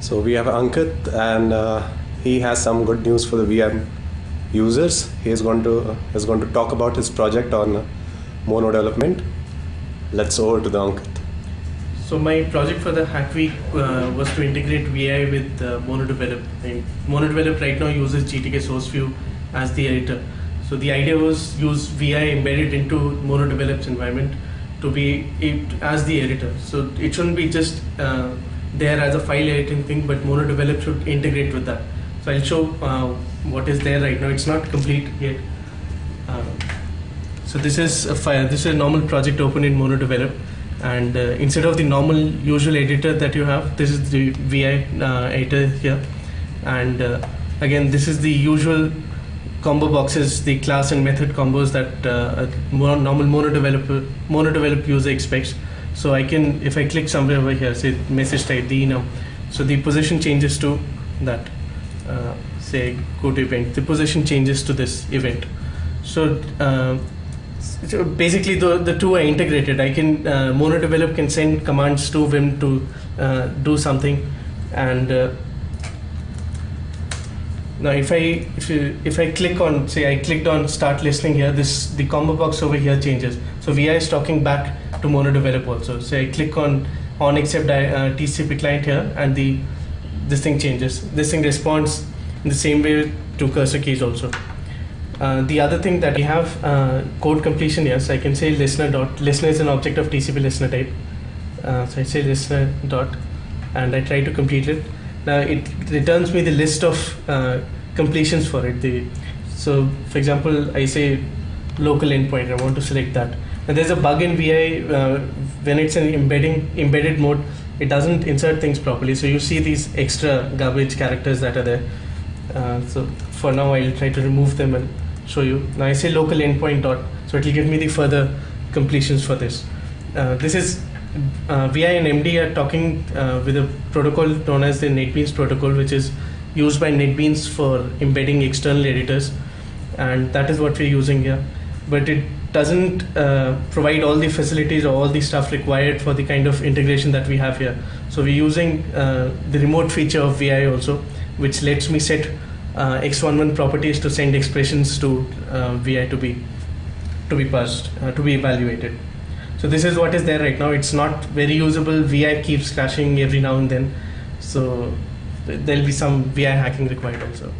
So we have Ankit, and uh, he has some good news for the Vim users. He is going to is going to talk about his project on Mono development. Let's over to the Ankit. So my project for the Hack Week uh, was to integrate VI with uh, MonoDevelop. And MonoDevelop right now uses GTK source view as the editor. So the idea was use VI embedded into MonoDevelop's environment to be it as the editor. So it shouldn't be just uh, there as a file editing thing, but MonoDevelop should integrate with that. So I'll show uh, what is there right now. It's not complete yet. Uh, so this is a file. This is a normal project open in MonoDevelop, and uh, instead of the normal usual editor that you have, this is the VI uh, editor here, and uh, again this is the usual combo boxes, the class and method combos that uh, a normal MonoDevelop MonoDevelop user expects. So I can, if I click somewhere over here, say message type now, so the position changes to that. Uh, say go to event, the position changes to this event. So, uh, so basically the, the two are integrated. I can uh, MonoDevelop can send commands to Vim to uh, do something, and uh, now if I if you, if I click on say I clicked on start listening here, this the combo box over here changes. So VI is talking back to MonoDevelop also. Say I click on on accept uh, TCP client here, and the this thing changes. This thing responds in the same way to cursor keys also. Uh, the other thing that we have uh, code completion here, so I can say listener dot listener is an object of TCP listener type. Uh, so I say listener dot, and I try to complete it. Now it returns me the list of uh, completions for it. The so for example, I say local endpoint. I want to select that. And there's a bug in VI uh, when it's in embedding embedded mode. It doesn't insert things properly, so you see these extra garbage characters that are there. Uh, so for now, I'll try to remove them and show you. Now I say local endpoint dot, so it will give me the further completions for this. Uh, this is uh, VI and MD are talking uh, with a protocol known as the NetBeans protocol, which is used by NetBeans for embedding external editors, and that is what we're using here. But it doesn't uh, provide all the facilities or all the stuff required for the kind of integration that we have here. So we're using uh, the remote feature of VI also, which lets me set uh, X11 properties to send expressions to uh, VI to be to be parsed, uh, to be evaluated. So this is what is there right now. It's not very usable. VI keeps crashing every now and then. So there'll be some VI hacking required also.